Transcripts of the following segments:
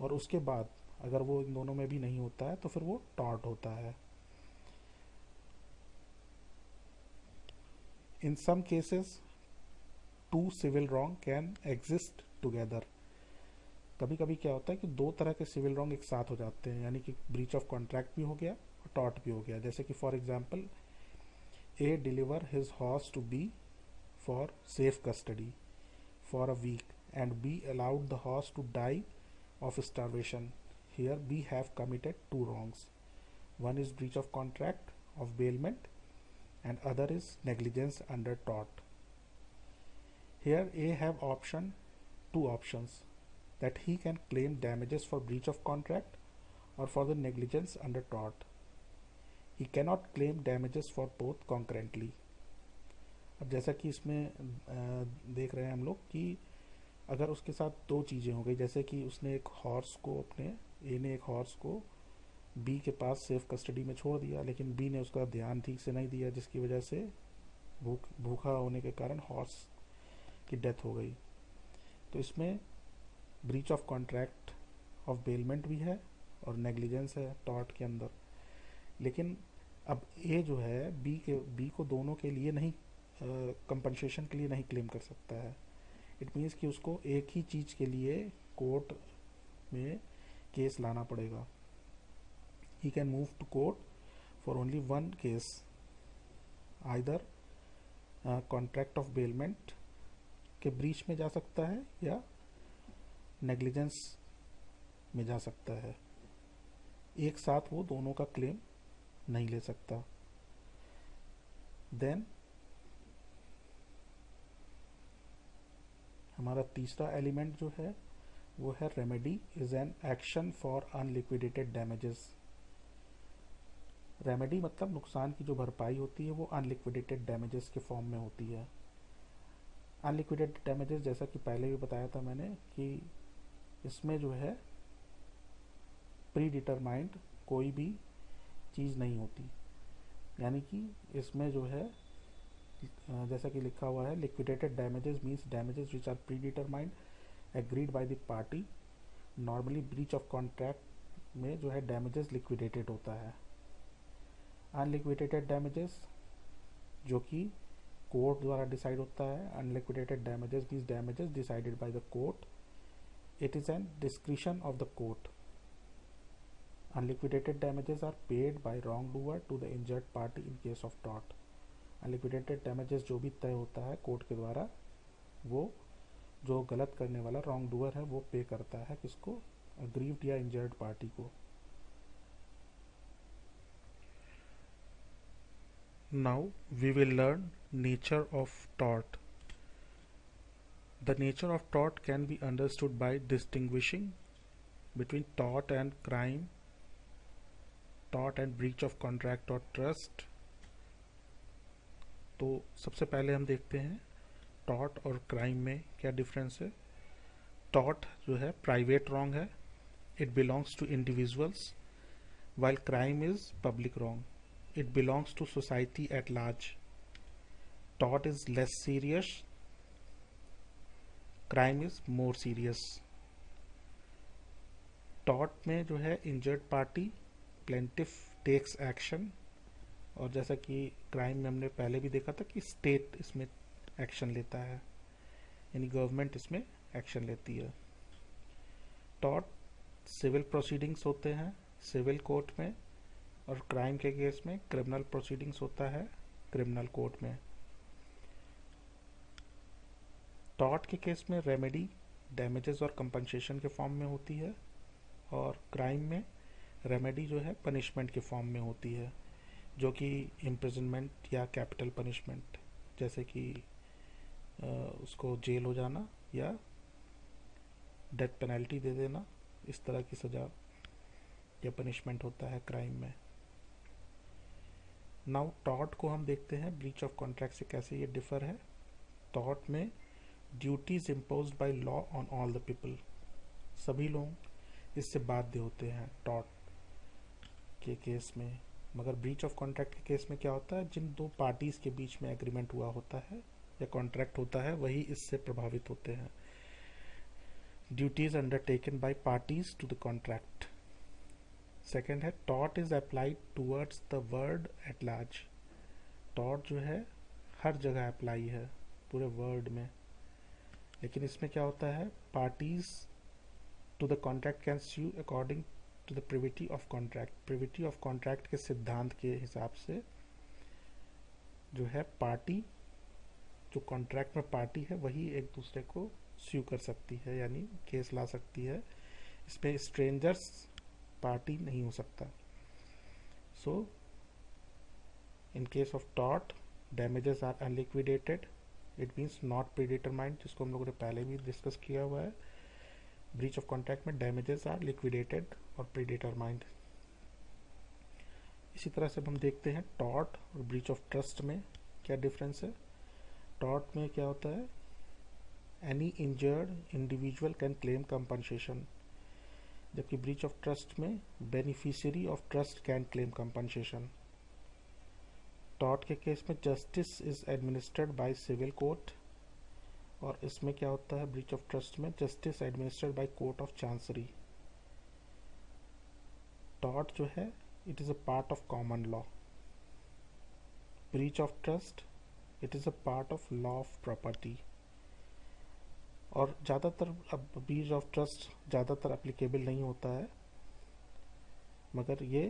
और उसके बाद अगर वो इन दोनों में भी नहीं होता है तो फिर वो टॉर्ट होता है। In some cases two civil wrong can exist together कभी कभी क्या होता है कि दो तरह के सिविल रॉन्ग एक साथ हो जाते हैं, यानी कि ब्रीच ऑफ़ कॉन्ट्रैक्ट भी हो गया और टॉर्ट भी हो गया। जैसे कि for example A deliver his horse to B for safe custody for a week and B allowed the horse to die of starvation. Here we have committed two wrongs. One is breach of contract of bailment and other is negligence under tort. Here A have option two options that he can claim damages for breach of contract or for the negligence under tort. He cannot claim damages for both concurrently. अब जैसा कि इसमें देख रहे हैं हम लोग कि अगर उसके साथ दो चीज़ें हो गई, जैसे कि उसने एक हॉर्स को अपने ए ने एक हॉर्स को बी के पास सेफ़ कस्टडी में छोड़ दिया, लेकिन बी ने उसका ध्यान ठीक से नहीं दिया, जिसकी वजह से भूख, भूखा होने के कारण हॉर्स की डेथ हो गई। तो इसमें breach of contract of bailment भी है और नेग्लिजेंस है टॉर्ट के अंदर। लेकिन अब ए जो है बी के बी को दोनों के लिए नहीं कंपनसेशन के लिए नहीं क्लेम कर सकता है। इट मीन्स कि उसको एक ही चीज़ के लिए कोर्ट में केस लाना पड़ेगा। He can move to court for only one case either contract of bailment के ब्रीच में जा सकता है या नेग्लिजेंस में जा सकता है। एक साथ वो दोनों का क्लेम नहीं ले सकता। देन हमारा तीसरा एलिमेंट जो है, वो है remedy is an action for unliquidated damages remedy मतलब नुकसान की जो भरपाई होती है, वो अनलिक्विडेटेड डैमेजेस के फॉर्म में होती है. अनलिक्विडेटेड डैमेजेस जैसा कि पहले भी बताया था मैंने, कि इसमें जो है प्री डिटरमाइंड कोई भी चीज़ नहीं होती. यानी कि इसमें जो है जैसा कि लिखा हुआ है liquidated damages means damages which are predetermined agreed by the party normally breach of contract में जो है डैमेजेस लिक्विडेटेड होता है अनलिक्विडेटेड डैमेजेस जो कि कोर्ट द्वारा डिसाइड होता है unliquidated damages means damages decided by the court it is an discretion of the court. Unliquidated damages are paid by wrongdoer to the injured party in case of tort. Liquidated damages जो भी तय होता है court के द्वारा, वो जो गलत करने वाला रॉन्ग डूअर है, वो पे करता है किसको? ग्रीव्ड या इंजर्ड पार्टी को। Now we will learn nature of taught the nature of taught can be understood by distinguishing between taught and crime taught and breach of contract और ट्रस्ट तो सबसे पहले हम देखते हैं टॉट और क्राइम में क्या डिफरेंस है। टॉट जो है प्राइवेट रॉन्ग है it belongs to individuals while crime is public wrong it belongs to society at large taught is less serious crime is more serious taught में जो है injured party plaintiff takes action और जैसा कि crime में हमने पहले भी देखा था कि स्टेट इसमें एक्शन लेता है, यानी गवर्नमेंट इसमें एक्शन लेती है। टॉट सिविल प्रोसीडिंग्स होते हैं सिविल कोर्ट में, और क्राइम के केस में क्रिमिनल प्रोसीडिंग्स होता है क्रिमिनल कोर्ट में। टॉट के केस में रेमेडी डैमेजेस और कंपनसेशन के फॉर्म में होती है, और क्राइम में रेमेडी जो है पनिशमेंट के फॉर्म में होती है। जो कि इम्प्रिजनमेंट या कैपिटल पनिशमेंट जैसे कि उसको जेल हो जाना या डेथ पेनल्टी दे देना, इस तरह की सज़ा या पनिशमेंट होता है क्राइम में। नाउ टॉट को हम देखते हैं ब्रीच ऑफ़ कॉन्ट्रैक्ट से कैसे ये डिफर है। टॉट में duties impose by law on all the people सभी लोग इससे बाध्य होते हैं टॉट के केस में। मगर ब्रीच ऑफ़ कॉन्ट्रैक्ट के केस में क्या होता है? जिन दो पार्टीज़ के बीच में एग्रीमेंट हुआ होता है, या कॉन्ट्रैक्ट होता है, वही इससे प्रभावित होते हैं। Duties undertaken by parties to the contract. Second है taught is applied towards the word at large taught जो है, हर जगह अप्लाई है, पूरे वर्ड में। लेकिन इसमें क्या होता है? Parties to the contract can sue according to the privity of contract privity of contract के सिद्धांत के हिसाब से जो है पार्टी जो कॉन्ट्रैक्ट में पार्टी है, वही एक दूसरे को स्यू कर सकती है, यानी केस ला सकती है। इसमें स्ट्रेंजर्स पार्टी नहीं हो सकता। So in case of taught damages are unliquidated it means not predetermined जिसको हम लोगों ने पहले भी डिस्कस किया हुआ है। ब्रीच ऑफ़ कॉन्ट्रैक्ट में डैमेजेस आर लिक्विडेटेड और प्री डिटरमाइंड इसी तरह से हम देखते हैं टॉट और ब्रीच ऑफ़ ट्रस्ट में क्या डिफरेंस है। टॉट में क्या होता है? Any injured individual can claim compensation जबकि ब्रीच ऑफ़ ट्रस्ट में beneficiary of trust can claim compensation taught के केस में justice is administered by civil court और इसमें क्या होता है? ब्रीच ऑफ़ ट्रस्ट में justice administered by court of chancery taught जो है it is a part of common law breach of trust it is a part of law of property और ज़्यादातर अब ब्रीच ऑफ़ ट्रस्ट ज़्यादातर applicable नहीं होता है। मगर ये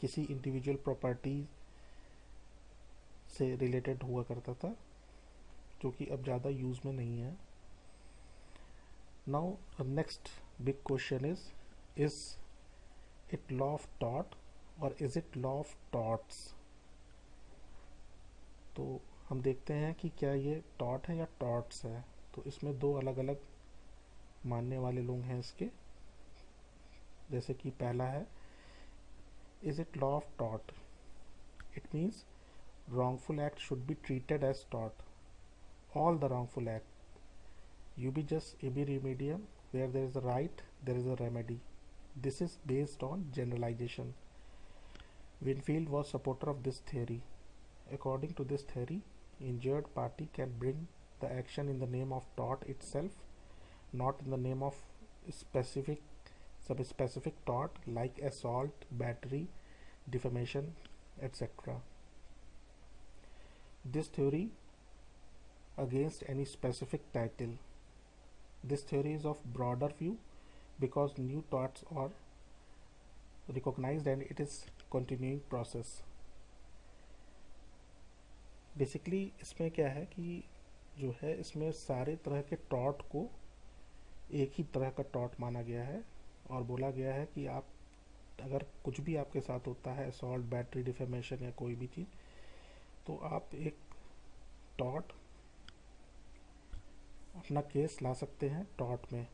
किसी इंडिविजुअल प्रॉपर्टी से रिलेटेड हुआ करता था। जो कि अब ज़्यादा यूज़ में नहीं है। Now next big question is is it law of tort और is it law of torts तो हम देखते हैं कि क्या ये टॉट है या टॉट्स है। तो इसमें दो अलग अलग मानने वाले लोग हैं इसके। जैसे कि पहला है is it law of taught it means wrongful act should be treated as tort. All the wrongful act. You be just ab remedium. Where there is a right there is a remedy. This is based on generalization. Winfield was supporter of this theory. According to this theory injured party can bring the action in the name of tort itself not in the name of specific sub-specific tort like assault battery defamation etc this theory against any specific title this theory is of broader view because new torts are recognized and it is continuing process basically इसमें क्या है कि जो है इसमें सारे तरह के टॉट को एक ही तरह का टॉट माना गया है और बोला गया है कि आप अगर कुछ भी आपके साथ होता है असॉल्ट बैटरी डिफेमेशन या कोई भी चीज़ तो आप एक टॉट अपना केस ला सकते हैं टॉट में।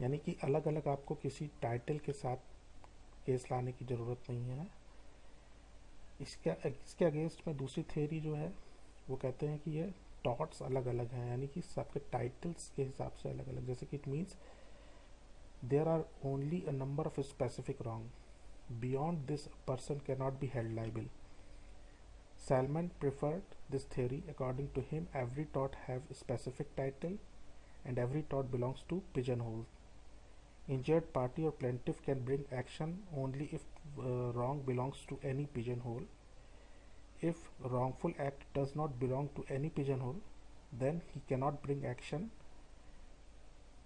यानी कि अलग अलग आपको किसी टाइटल के साथ केस लाने की ज़रूरत नहीं है। इसके इसके अगेंस्ट में दूसरी थेरी जो है, वो कहते हैं कि ये टॉट्स अलग अलग हैं। यानी कि सबके टाइटल्स के हिसाब से अलग अलग जैसे कि it means there are only a number of specific wrong beyond this person can not be held liable Salmon preferred this theory. According to him, every tort have a specific title and every tort belongs to pigeonhole. Injured party or plaintiff can bring action only if uh, wrong belongs to any pigeonhole. If wrongful act does not belong to any pigeonhole, then he cannot bring action.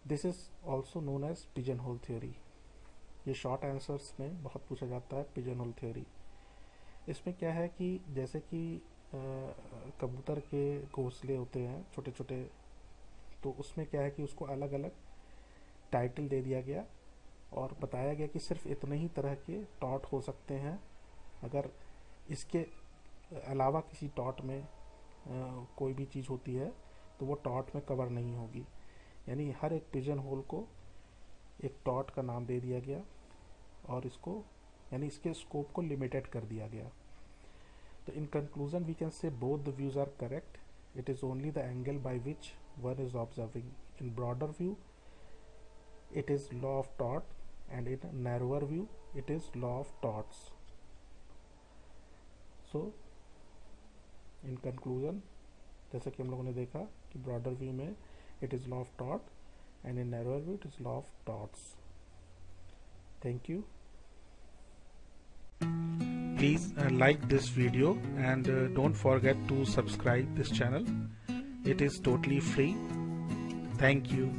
This is also known as pigeonhole theory. ये short answers में बहुत पूछा जाता है pigeon whole theory इसमें क्या है कि जैसे कि कबूतर के घोंसले होते हैं छोटे छोटे तो उसमें क्या है कि उसको अलग अलग टाइटल दे दिया गया और बताया गया कि सिर्फ़ इतने ही तरह के टॉट हो सकते हैं। अगर इसके अलावा किसी टॉट में आ, कोई भी चीज़ होती है तो वो टॉट में कवर नहीं होगी। यानी हर एक पिजन होल को एक टॉट का नाम दे दिया गया और इसको यानी इसके स्कोप को लिमिटेड कर दिया गया। तो in conclusion we can say both the views are correct it is only the angle by which one is observing in broader view it is law of taught and in narrower view it is law of torts so in conclusion जैसे कि हम लोगों ने देखा कि broader view में it is law of taught and in narrower view it is law of torts thank you please uh, like this video and uh, don't forget to subscribe this channel. It is totally free. Thank you